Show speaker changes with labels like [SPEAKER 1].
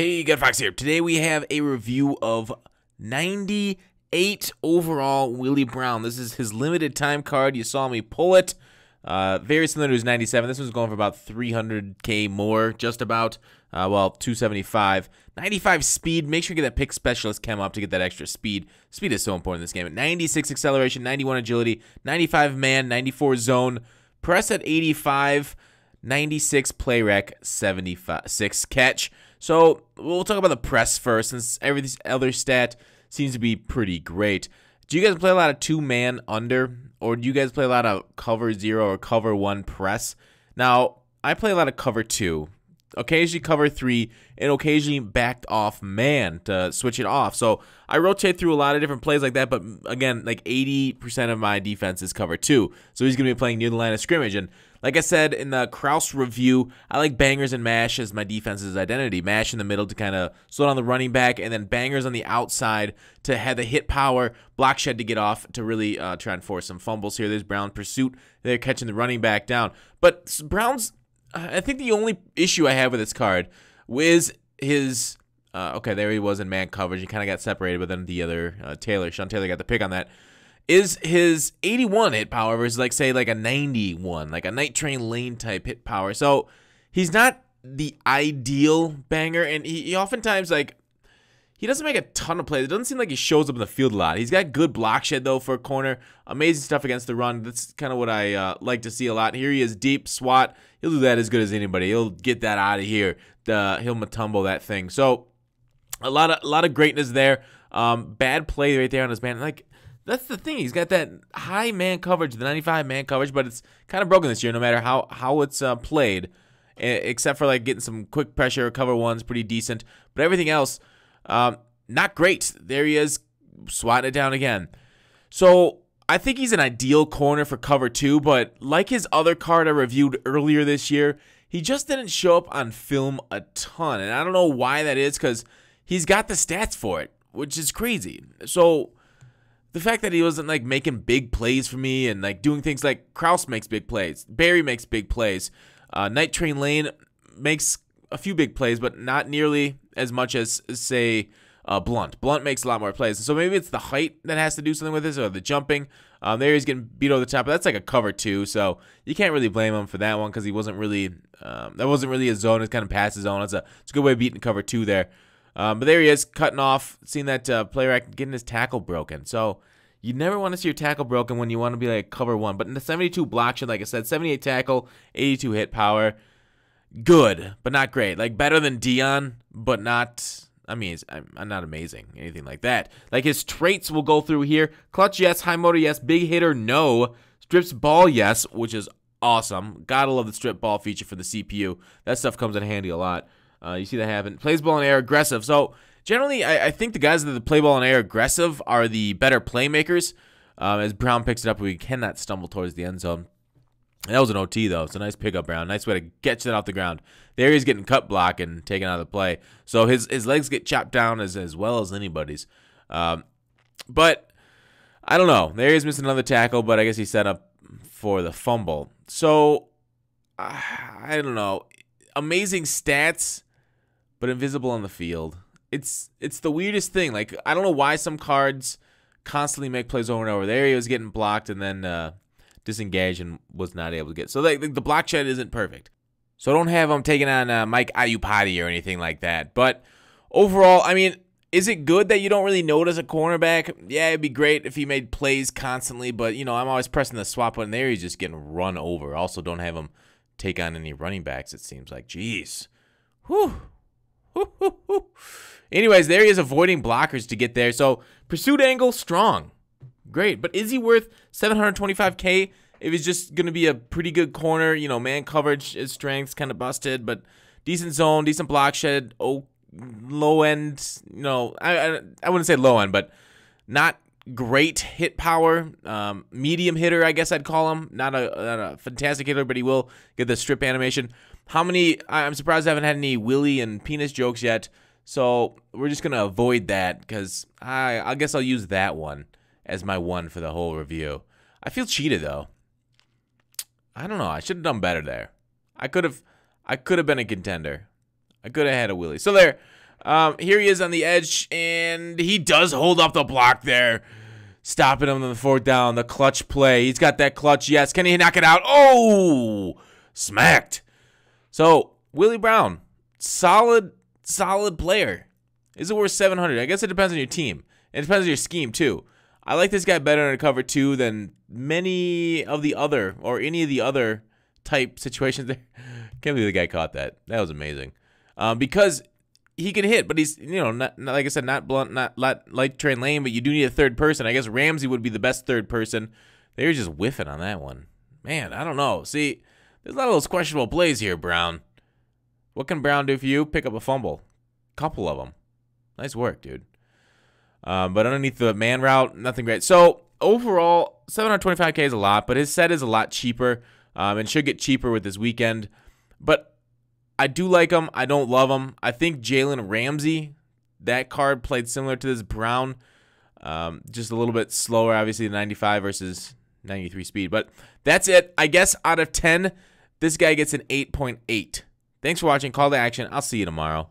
[SPEAKER 1] Hey, GutFoxx here. Today we have a review of 98 overall Willie Brown. This is his limited time card. You saw me pull it. Uh, very similar to his 97. This one's going for about 300k more, just about. Uh, well, 275. 95 speed. Make sure you get that pick specialist chem up to get that extra speed. Speed is so important in this game. 96 acceleration, 91 agility, 95 man, 94 zone. Press at 85, 96 play rec, 76 catch. So we'll talk about the press first, since every other stat seems to be pretty great. Do you guys play a lot of two man under, or do you guys play a lot of cover zero or cover one press? Now, I play a lot of cover two, occasionally cover three, and occasionally backed off man to switch it off. So I rotate through a lot of different plays like that, but again, like 80% of my defense is cover two. So he's going to be playing near the line of scrimmage. And like I said in the Krause review, I like bangers and mash as my defense's identity. Mash in the middle to kind of slow down the running back, and then bangers on the outside to have the hit power, block shed to get off to really uh, try and force some fumbles here. There's Brown pursuit. They're catching the running back down. But Brown's, I think the only issue I have with this card was his. Uh, okay, there he was in man coverage. He kind of got separated, but then the other uh, Taylor, Sean Taylor, got the pick on that is his 81 hit power versus like say like a 91, like a night train lane type hit power. So he's not the ideal banger, and he, he oftentimes like he doesn't make a ton of plays. It doesn't seem like he shows up in the field a lot. He's got good block shed though for a corner. Amazing stuff against the run. That's kind of what I uh, like to see a lot. Here he is deep swat. He'll do that as good as anybody. He'll get that out of here. The he'll matumble that thing. So a lot of a lot of greatness there. Um, bad play right there on his man. Like that's the thing. He's got that high man coverage, the 95 man coverage, but it's kind of broken this year, no matter how how it's uh, played. Except for like getting some quick pressure, cover one's pretty decent, but everything else, um, not great. There he is, swatting it down again. So I think he's an ideal corner for cover two, but like his other card I reviewed earlier this year, he just didn't show up on film a ton, and I don't know why that is because he's got the stats for it, which is crazy. So the fact that he wasn't like making big plays for me and like doing things like Krause makes big plays, Barry makes big plays, uh, Night Train Lane makes a few big plays, but not nearly as much as say uh, Blount. Blount makes a lot more plays, so maybe it's the height that has to do something with this or the jumping. Um, there he's getting beat over the top, but that's like a cover two, so you can't really blame him for that one because he wasn't really um, that wasn't really a zone. It's kind of past his zone. It's a it's a good way of beating cover two there. Um, but there he is, cutting off, seeing that uh, player act, getting his tackle broken. So you never want to see your tackle broken when you want to be like cover one. But in the 72 block like I said, 78 tackle, 82 hit power, good, but not great. Like better than Deion, but not. I mean, I'm not amazing, anything like that. Like his traits will go through here. Clutch, yes. High motor, yes. Big hitter, no. Strips ball, yes, which is awesome. Gotta love the strip ball feature for the CPU. That stuff comes in handy a lot. Uh, you see that happen. Plays ball in air, aggressive. So generally, I, I, think the guys that play ball in air aggressive are the better playmakers. Um, as Brown picks it up, we cannot stumble towards the end zone. And that was an OT though. It's a nice pickup, Brown. Nice way to get that off the ground. There he's getting cut block and taken out of the play. So his his legs get chopped down as as well as anybody's. Um, but I don't know. There he's missing another tackle, but I guess he set up for the fumble. So I don't know. Amazing stats but invisible on the field. It's it's the weirdest thing. Like I don't know why some cards constantly make plays over and over. There he was getting blocked and then uh, disengaged and was not able to get. So like the block shed isn't perfect. So I don't have him taking on uh, Mike Iupati or anything like that. But overall, I mean, is it good that you don't really notice a cornerback? Yeah, it'd be great if he made plays constantly, but you know, I'm always pressing the swap button there. He's just getting run over. Also, don't have him take on any running backs. It seems like, jeez, whew. Anyways, there he is avoiding blockers to get there. So pursuit angle strong. Great. But is he worth 725k if he's just going to be a pretty good corner? You know, man coverage, his strength's kind of busted, but decent zone, decent block shed, oh, low end, you know, I, I, I wouldn't say low end, but not great hit power. Um, medium hitter, I guess I'd call him. Not a, not a fantastic hitter, but he will get the strip animation. How many? I'm surprised I haven't had any Willie and penis jokes yet. So we're just gonna avoid that because I I guess I'll use that one as my one for the whole review. I feel cheated though. I don't know. I should have done better there. I could have I could have been a contender. I could have had a Willie. So there. Um, here he is on the edge, and he does hold up the block there, stopping him on the fourth down. The clutch play. He's got that clutch. Yes. Can he knock it out? Oh, smacked. So Willie Brown, solid, solid player. Is it worth 700? I guess it depends on your team. It depends on your scheme too. I like this guy better in cover two than many of the other or any of the other type situations. There, can't believe the guy caught that. That was amazing. Um, because he can hit, but he's you know not, not like I said, not Blount, not light, light train lane, but you do need a third person. I guess Ramsey would be the best third person. They were just whiffing on that one. Man, I don't know. See, there's a lot of those questionable plays here, Brown. What can Brown do for you? Pick up a fumble. Couple of them. Nice work, dude. Um, but underneath the man route, nothing great. So overall, 725k is a lot, but his set is a lot cheaper um, and should get cheaper with this weekend. But I do like him. I don't love him. I think Jalen Ramsey, that card played similar to this Brown, um, just a little bit slower, obviously, the 95 versus 93 speed. But that's it. I guess out of 10, this guy gets an 8.8. Thanks for watching. Call to action. I'll see you tomorrow.